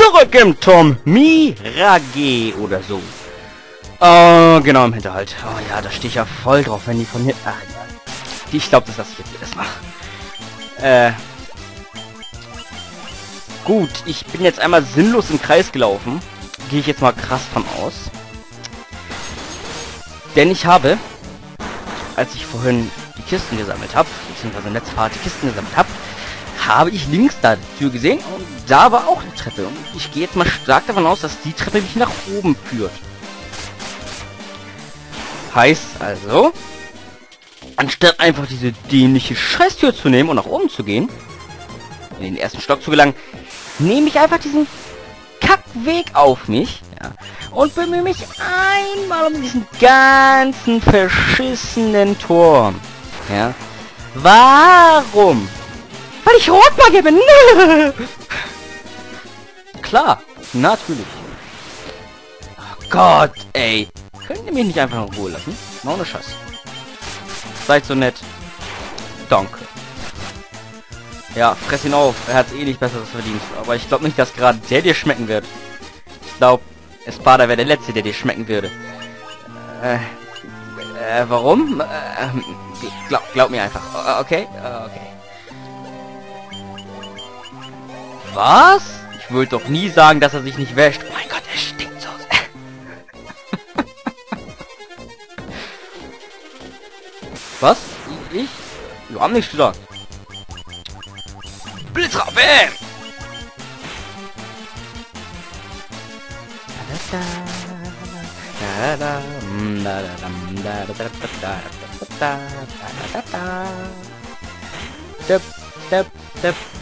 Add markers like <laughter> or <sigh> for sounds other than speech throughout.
zurück im Turm Mirage oder so. Oh, genau im Hinterhalt. Oh ja, da stehe ich ja voll drauf, wenn die von hier... Ach ja. Ich glaube, das lasse ich jetzt erstmal. Äh... Gut, ich bin jetzt einmal sinnlos im Kreis gelaufen. Gehe ich jetzt mal krass von aus. Denn ich habe, als ich vorhin die Kisten gesammelt habe, beziehungsweise im letzten Part die Kisten gesammelt habe, habe ich links da die Tür gesehen und da war auch eine Treppe. Und ich gehe jetzt mal stark davon aus, dass die Treppe mich nach oben führt. Heißt also, anstatt einfach diese dämliche Scheißtür zu nehmen und nach oben zu gehen, in den ersten Stock zu gelangen, nehme ich einfach diesen Kackweg auf mich ja, und bemühe mich einmal um diesen ganzen verschissenen Turm. Ja. Warum? Weil ich Rotmagier bin. <laughs> Klar, natürlich. Oh Gott, ey. Könnt ihr mich nicht einfach in Ruhe lassen? Mal ohne Scheiß. Seid so nett. Danke. Ja, fress ihn auf. Er hat eh nicht besseres verdient. Aber ich glaube nicht, dass gerade der dir schmecken wird. Ich glaube, Espada wäre der Letzte, der dir schmecken würde. Äh, äh warum? Äh, glaub, glaub mir einfach. Okay? Okay. Was? Ich würde doch nie sagen, dass er sich nicht wäscht. mein Gott, er stinkt so. Was? Ich? Wir haben nichts gesagt. Blitzra, bam! Dip, dip, dip.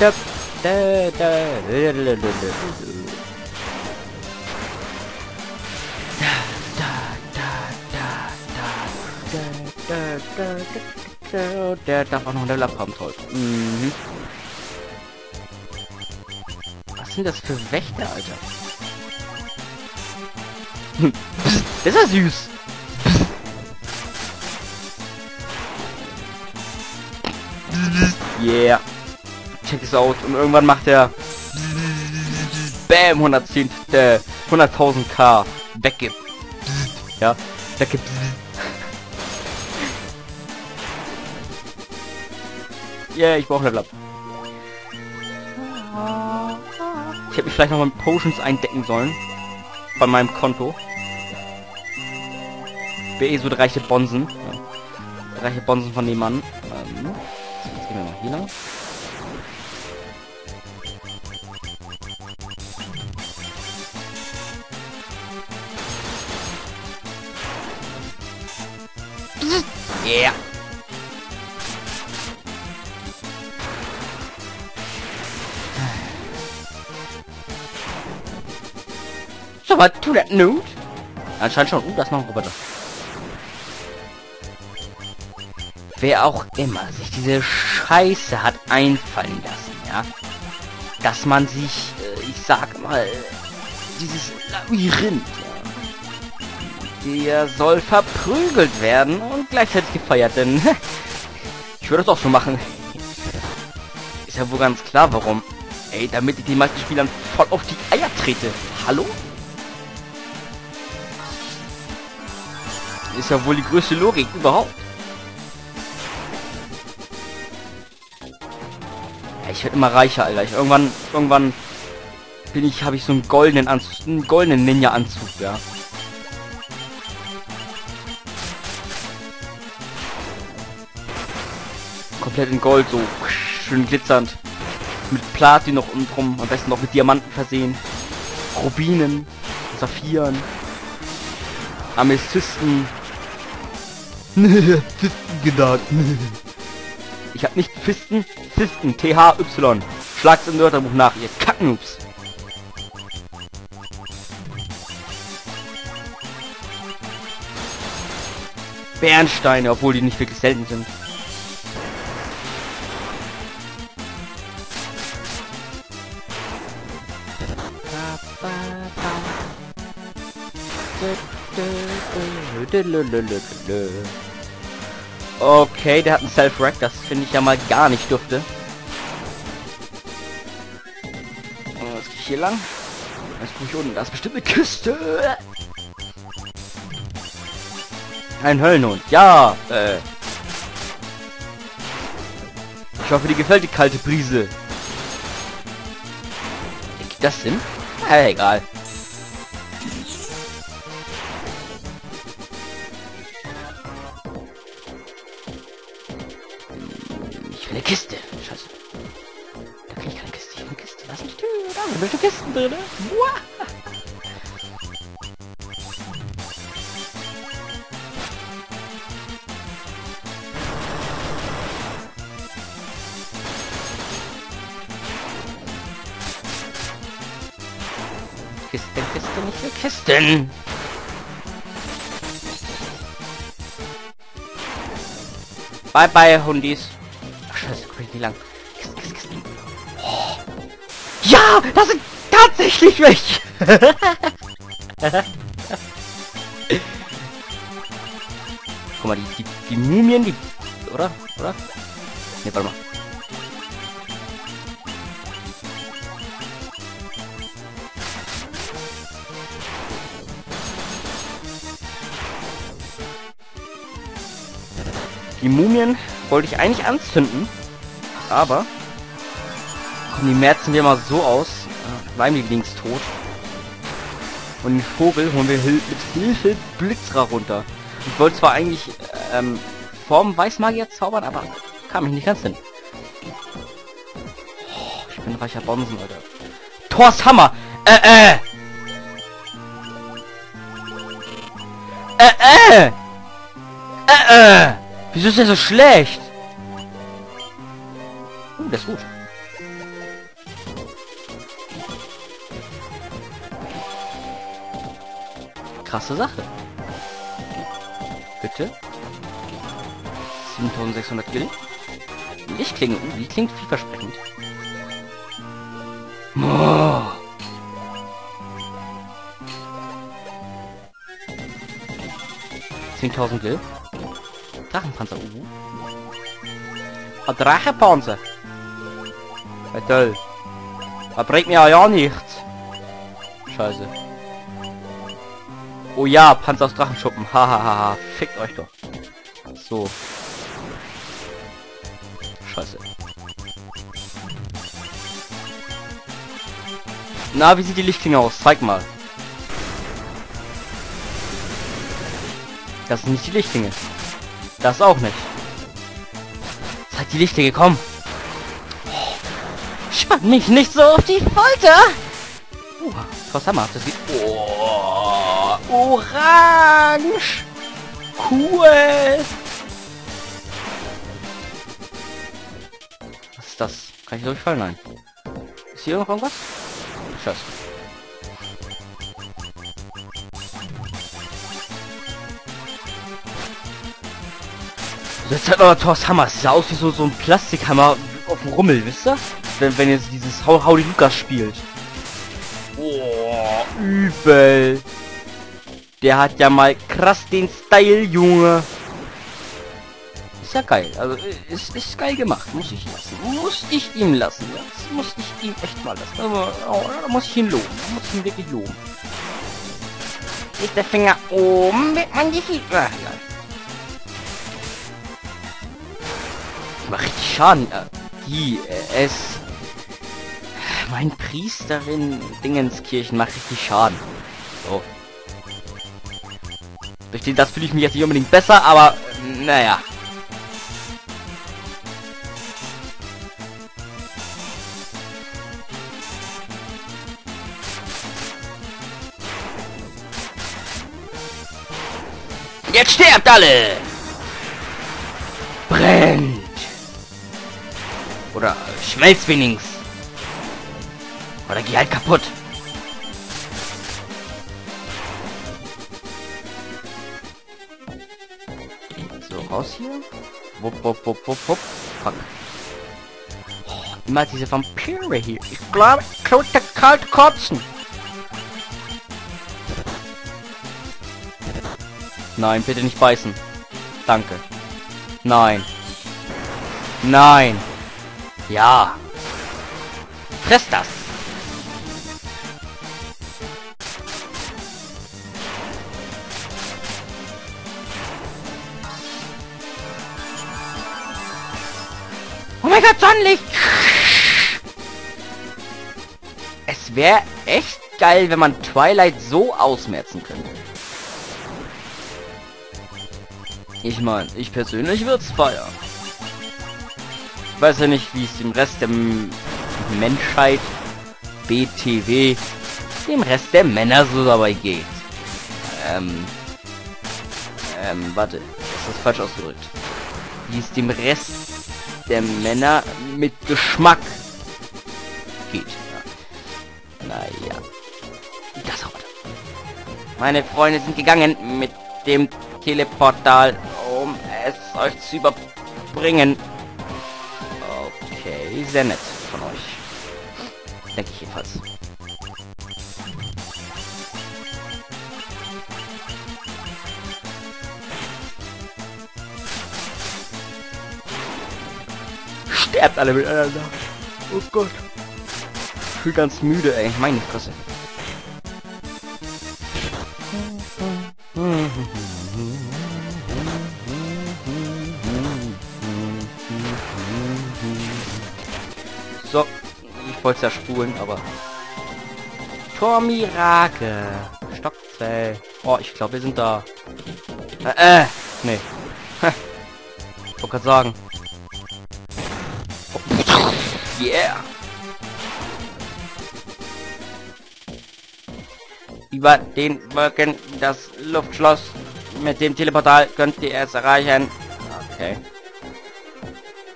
Dip, da, da, Der darf auch noch ein Level Up haben, toll. Mhm. Was sind das für Wächter, Alter? <laughs> das ist ja süß. <laughs> Yeah. Check es aus. Und irgendwann macht er... Bam, 110, äh, 100.000 K. Weggibt. Ja, weggibt. <laughs> Yeah, ich brauche Level Up. Ich hätte mich vielleicht noch mit Potions eindecken sollen. Bei meinem Konto. Wäre eh so der reiche Bonsen. Ja. reiche Bonsen von dem Mann. Ähm, jetzt gehen wir mal hier lang. Yeah. So, was to that nude? Anscheinend schon. Uh, das noch ein Roboter. Wer auch immer sich diese Scheiße hat einfallen lassen, ja? Dass man sich, äh, ich sag mal, dieses Labyrinth, ja, der soll verprügelt werden und gleichzeitig gefeiert, denn <laughs> ich würde es auch so machen. Ist ja wohl ganz klar, warum. Ey, damit ich den meisten Spielern voll auf die Eier trete. Hallo? Ist ja wohl die größte Logik überhaupt. Ich werde immer reicher, Alter. Ich, irgendwann, irgendwann bin ich, habe ich so einen goldenen Anzug, einen goldenen Ninja-Anzug, ja. Komplett in Gold, so schön glitzernd. Mit Platin noch unten drum, am besten noch mit Diamanten versehen. Rubinen, Saphiren, Amethysten, <laughs> Fisten gedacht. Ich hab nicht Fisten, Fisten, T-H-Y. Schlag's im Wörterbuch nach, ihr Kacknoobs. Bernsteine, obwohl die nicht wirklich selten sind. Okay, der hat einen Self-Rack, das finde ich ja mal gar nicht dürfte. Was geht hier lang? Jetzt guck ich unten. Da ist bestimmt eine Kiste. Ein Höllenhund. Ja, äh. Ich hoffe, dir gefällt die kalte Brise. Geht das Sinn? Äh, egal. Bestimmt Kisten drin. Kisten, Kisten, ich will Kisten. Bye bye, Hundis. Ach, scheiße, guck ich wie lang. Kisten, Kisten, Kisten. Oh. Ja, das sind tatsächlich welche. Guck mal, die, die, die Mumien, die... Oder? Oder? Ne, warte mal. Die Mumien wollte ich eigentlich anzünden, aber kommen die merzen wir mal so aus. Äh, Weimlings tot. Und den Vogel holen wir mit Hilfe Blitzra runter. Ich wollte zwar eigentlich ähm, Form Weißmagier zaubern, aber kam ich nicht ganz hin. Oh, ich bin reicher Bonsen, Alter. Thors Hammer! Äh, äh! Äh, äh! Äh, äh! Wieso ist der so schlecht? Uh, der ist gut. Krasse Sache. Bitte? 7600 Gil. Lichtklinge. Uh, die klingt vielversprechend. Oh. Zehntausend Gil. Drachenpanzer. Uh. Ein Drachenpanzer. Ja, toll. Er bringt mir ja nichts. Scheiße. Oh ja, Panzer aus Drachenschuppen. Hahaha. Fickt euch doch. So. Scheiße. Na, wie sieht die Lichtklinge aus? Zeig mal. Das ist nicht die Lichtklinge. Das auch nicht. Zeig die Lichtige, komm. Oh, spann mich nicht so auf die Folter. Uh, was haben wir? Das sieht... Oh, orange. Cool. Was ist das? Kann ich durchfallen? Nein. Ist hier noch irgendwas? Scheiße. Jetzt hat aber Thors Hammer. Es sieht aus wie so, so ein Plastikhammer auf dem Rummel, wisst ihr? Wenn, wenn jetzt dieses die Lukas spielt. Oh, übel. Der hat ja mal krass den Style, Junge. Ist ja geil. Also, ist, ist geil gemacht. Muss ich lassen. Muss ich ihm lassen. Das muss ich ihm echt mal lassen. Oh, da muss ich ihn loben. Da muss ich ihn wirklich loben. Ist der Finger oben, wird man die Ach, egal. macht richtig Schaden. Äh, die, äh, es... Mein Priesterin Dingenskirchen macht richtig Schaden. So. Durch den, das fühle ich mich jetzt nicht unbedingt besser, aber naja. Jetzt sterbt alle! Brennt! Oder schmelzt wenigstens. Oder geh halt kaputt. Raus hier. Wupp, wupp, wupp, wupp, wupp. Fuck. Oh, immer diese Vampire hier. Ich glaube, ich könnte kalt kotzen. Nein, bitte nicht beißen. Danke. Nein. Nein. Ja. Fress das. Gott, Sonnenlicht! Es wäre echt geil, wenn man Twilight so ausmerzen könnte. Ich meine, ich persönlich würde es feiern. Ich weiß ja nicht, wie es dem Rest der M Menschheit, BTW, dem Rest der Männer so dabei geht. Ähm, ähm, warte, das falsch ausgedrückt. Wie es dem Rest der Männer mit Geschmack geht. Ja. Naja. Das Auto. Meine Freunde sind gegangen mit dem Teleportal, um es euch zu überbringen. Okay, sehr nett von euch. Denke ich jedenfalls. Sterbt alle miteinander. Oh Gott. Ich bin ganz müde, ey. Meine Fresse. So, ich wollte es ja spulen, aber... Tormirage. Stockzell. Oh, ich glaube, wir sind da. Äh, äh nee. <laughs> ich wollte gerade sagen. Yeah. Über den Wolken das Luftschloss mit dem Teleportal könnt ihr es erreichen. Okay.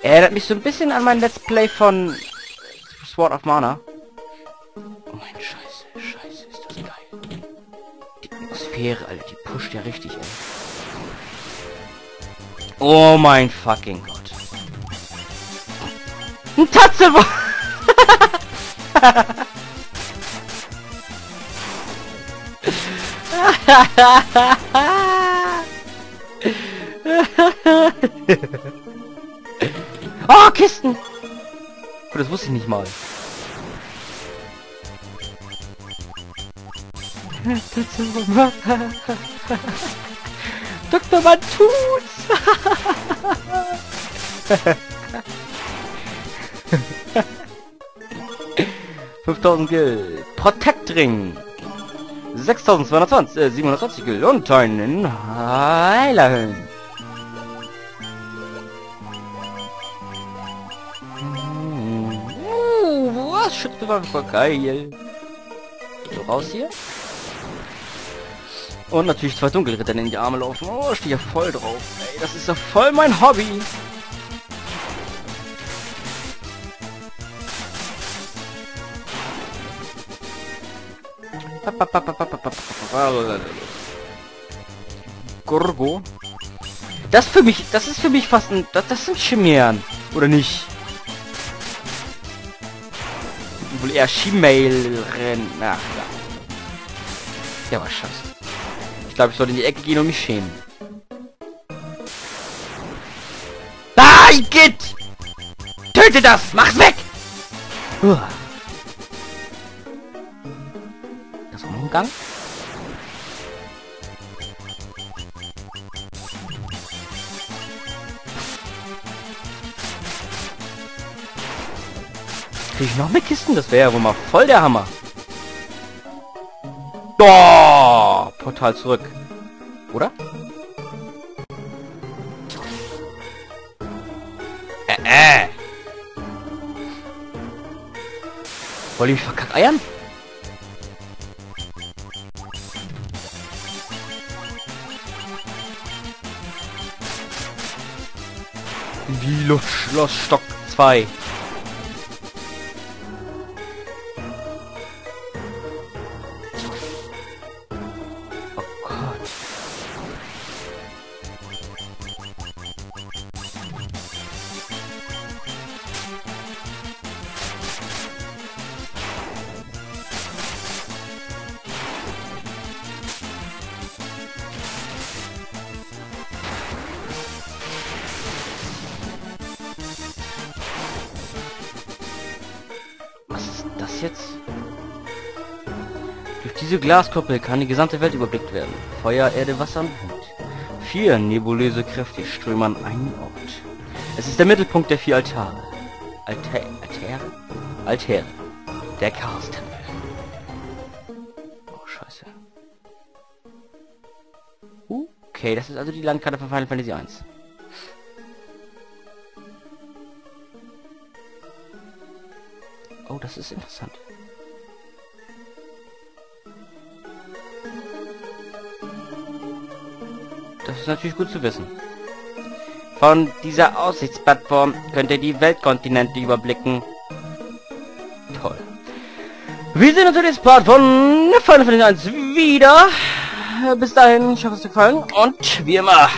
Erinnert mich so ein bisschen an mein Let's Play von Sword of Mana. Oh mein Scheiße, Scheiße, ist das geil. Die Atmosphäre, Alter, die pusht ja richtig, ey. Oh mein fucking Gott. Ein Tatzelwurf! <laughs> oh, Kisten! Oh, das wusste ich nicht mal. Dr. Man tut's! 5000 Gil. Protect-Ring. 6220, äh, 720 Gil. Und einen Heilerhöhen. Uh, was? Schütze war voll geil. So raus hier. Und natürlich zwei Dunkelritter in die Arme laufen. Oh, stehe ja voll drauf. Ey, das ist ja voll mein Hobby. Gorgo. Das für mich, das ist für mich fast ein, das, das sind Chimären, oder nicht? Wohl eher Chimären. Ach, ja. Der war scheiße. Ich glaube, ich sollte in die Ecke gehen und mich schämen. Ah, Igitt! Töte das! Mach's weg! Uah. Gang. Krieg ich noch mehr Kisten? Das wäre ja wohl mal voll der Hammer. Oh, Portal zurück. Oder? Äh, äh. Wollte ich verkackeiern? Wie Luftschloss Stock 2. jetzt? Durch diese Glaskuppel kann die gesamte Welt überblickt werden. Feuer, Erde, Wasser und Wind. Vier nebulöse Kräfte strömen an einen Ort. Es ist der Mittelpunkt der vier Altare. Altäre. Altäre? Altäre. Der Chaos-Tempel. Oh, scheiße. Okay, das ist also die Landkarte von Final Fantasy 1. Oh, das ist interessant. Das ist natürlich gut zu wissen. Von dieser Aussichtsplattform könnt ihr die Weltkontinente überblicken. Toll. Wir sehen uns in nächsten Part von Final Fantasy 1 wieder. Bis dahin, ich hoffe es hat gefallen und wie immer,